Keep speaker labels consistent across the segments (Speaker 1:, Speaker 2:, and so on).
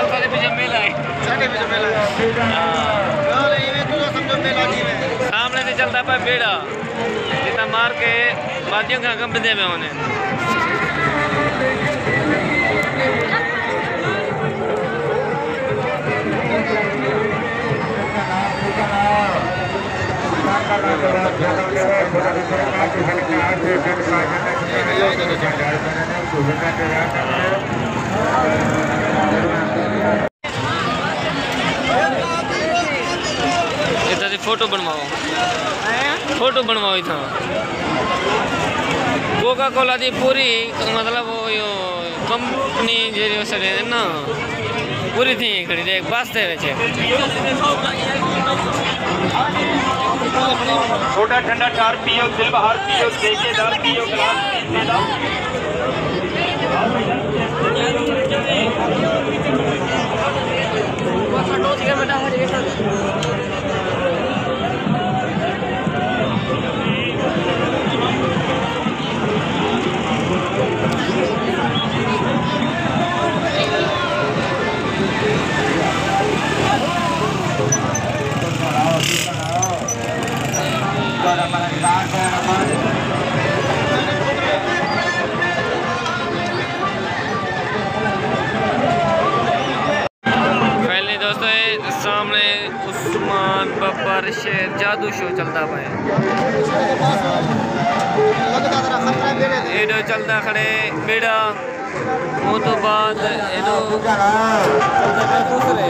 Speaker 1: ਸਾਡੇ ਵਿੱਚ ਮੇਲਾ ਹੈ
Speaker 2: ਹਾਂ
Speaker 1: ਨਾਲ ਇਵੇਂ ਤੂੰ ਸਮਝੋ ਮੇਲਾ ਜਿਵੇਂ
Speaker 2: ਸਾਹਮਣੇ ਤੇ ਚੱਲਦਾ ਪਿਆ ਬੇੜਾ ਜਿੱਦਾਂ ਮਾਰ ਕੇ ਬਾਦੀਆਂ ਖਾਂ ਕੰਬਦੇ ਪਏ ਹੋਣੇ इधर फ़ोटो बनवाओ। फ़ोटो बनवाओ इतना कोका कोला दी पूरी मतलब वो यो कंपनी जेरी सड़े पूरी थी खड़ी देख बस दे रहे
Speaker 3: छोटा ठंडा चार पियो दिल बहार पियो। ठेकेदार पियो गिलास ठेकेदार
Speaker 2: फाइनली दोस्तों सामने उस्मान बब्बर शेर जादू शो चलता पाए
Speaker 4: एडो चलता खड़े बेड़ा वो तो बाद एडो दूसरे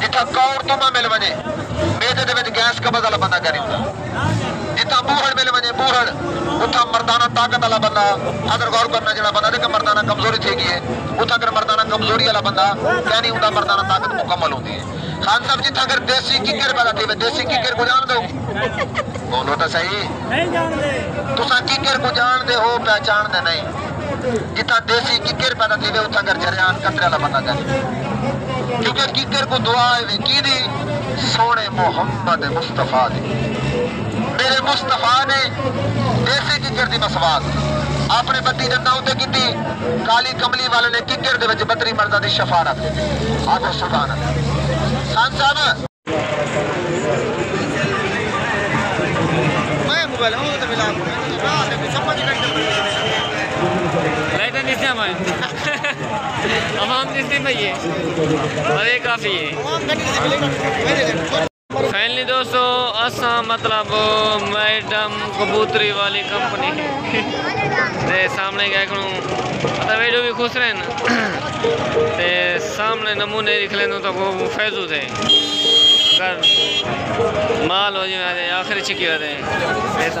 Speaker 4: जिथं कौर मेल वञे मेद जे गैस कब्ज़ अला बंदा करियूं था जिथां बूहड़ मिल वञे बूहड़ उथां मर्दाना ताकत आला बंदा अदर गौर करना जेड़ा बंदा जेका मर्दाना कमज़ोरी थी है उथां अगर मर्दाना कमज़ोरी आला बंदा कहनी उनका मर्दाना ताकत मुकम्मल होती है खान साहब जी अगर देसी किकर पैदा थी देसी किकर को जान दो बोलो तो सही तुसा किकर को जान दे हो पहचान दे नहीं जिथा देसी किकर पैदा थी उथा अगर जरियान कतरे आला बंदा जाने क्योंकि कीकर को दुआएँ भी की दी सोने मोहम्मद मुस्तफ़ा ने मेरे मुस्तफ़ा ने देसी किकर की मसवास अपने बत्ती जन्ना उत्ते की काली कमली
Speaker 1: वाले ने किकर के बत्तरी मर्दा की शफारत आखो
Speaker 2: सुबान खान साहब लाइट नहीं आवाम जिसने है अरे काफ़ी है। फैनली दोस्तों, असा मतलब मैडम कबूतरी वाली कंपनी ते सामने क्या करूँ? मतलब एडो भी खुश रहे ते सामने नमूने लिख लें तो वो फैजू थे। अगर माल हो जाए, आखिरी छिकी होते हैं ऐसा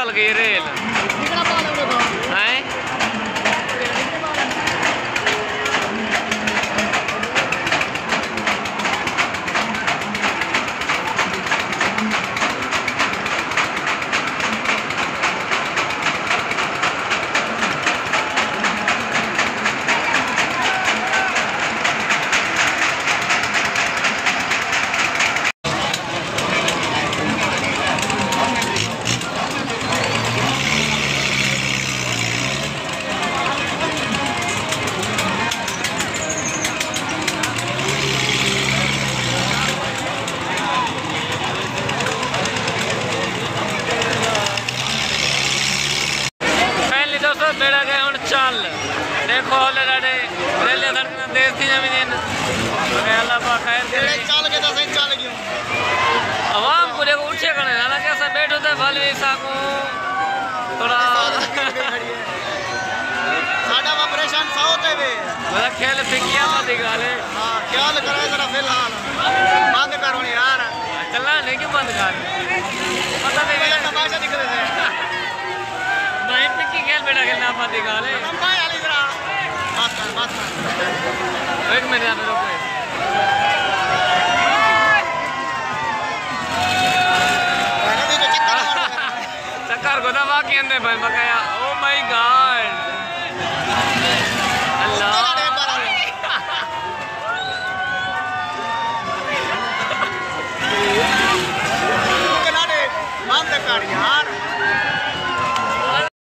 Speaker 2: चल गई रेल। त फल भी साकू थोड़ा
Speaker 1: साडा ऑपरेशन साउथ है वे
Speaker 2: मतलब खेल फिकिया मत गाले
Speaker 1: हाँ ख्याल करे जरा फ़िलहाल। बंद करो यार।
Speaker 2: चलना नहीं क्यों बंद कर। पता नहीं
Speaker 1: पहले तमाशा दिख रहे थे।
Speaker 2: मैं फिक्की खेल बेटा खेलना मत गाले
Speaker 1: लंबा है अली जरा? बात कर बात कर।
Speaker 2: एक मिनट यहाँ पे रुको
Speaker 1: पहले भी तो चक्कर मार रहे थे।
Speaker 2: घर को दबा के अंदर भाई बकाया। Oh my god Allah.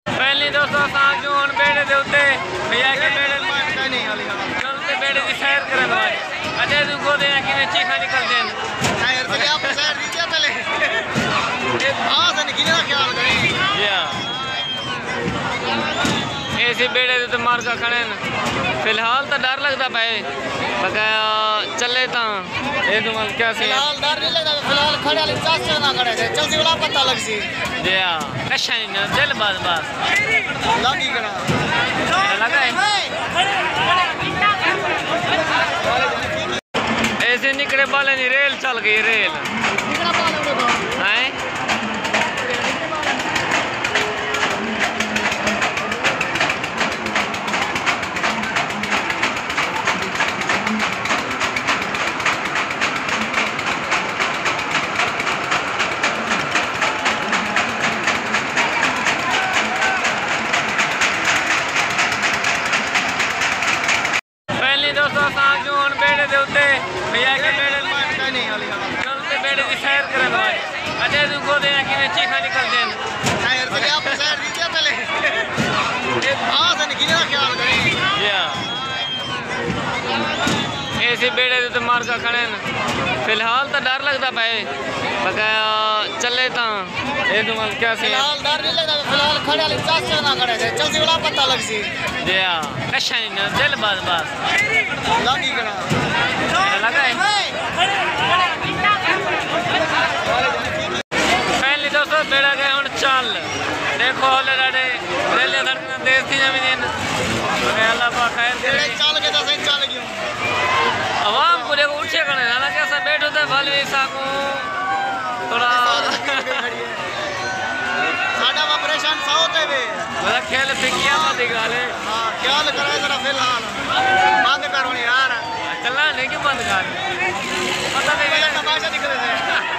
Speaker 2: पहली दोस्तों
Speaker 1: जो हुन बेड़े
Speaker 2: दे उते। भैया के बेड़े चलते बेड़े की सैर करन अजय चीखा निकल किसी
Speaker 1: बेड़े से तो मार का
Speaker 2: खड़े हैं। फ़िलहाल तो डर लगता भाई। बकाया चले तो। ये तो मतलब क्या सी
Speaker 1: फ़िलहाल डर नहीं लगता फ़िलहाल खड़े वाले चास करना खड़े थे। चल वाला पता लग सी।
Speaker 2: जी हाँ। कशा नहीं चल बाद बाद
Speaker 1: लगी करा।
Speaker 2: लगा है? ऐसे निकले बाले नहीं रेल चल गई रेल। है? वाले की सैर करें भाई अजय तू को देना कि मैं चीखा निकल दें
Speaker 1: सैर चले आप सैर दीजिए पहले ऐसे बेड़े तो मार का
Speaker 2: खड़े फ़िलहाल तो डर लगता भाई बकाया चले तो तो मन क्या
Speaker 1: फ़िलहाल डर नहीं लगता फ़िलहाल खड़े वाले चास खड़े वाला पता लग सी
Speaker 2: जी हाँ अच्छा नहीं दिल बात बात
Speaker 1: लगी करा
Speaker 2: लगा है चल। देखो हौले डाडे रेले धड़कना देश थी ज़मीन। अल्लाह पा खैर करे
Speaker 1: चल के दस चल गयो।
Speaker 2: आवाम को देखो उठे करने हालाँकि ऐसा बैठो तो फल भी साकू थोड़ा
Speaker 1: साडा ऑपरेशन साउथ है वे
Speaker 2: मतलब खेल फिकिया मत गाले
Speaker 1: हाँ ख्याल करे जरा फ़िलहाल। बंद करो यार।
Speaker 2: चलना नहीं क्यों बंद कर। पता नहीं
Speaker 1: तमाशा दिख रहे है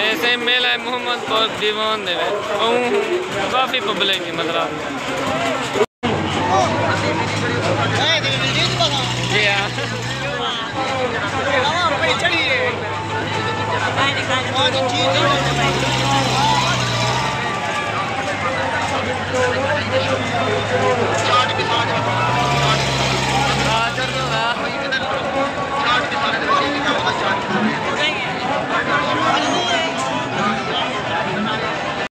Speaker 2: ऐसे मेला है मोहम्मद बहुत दीवान दे काफ़ी पब्लिक है मतलब।
Speaker 1: ए दीदी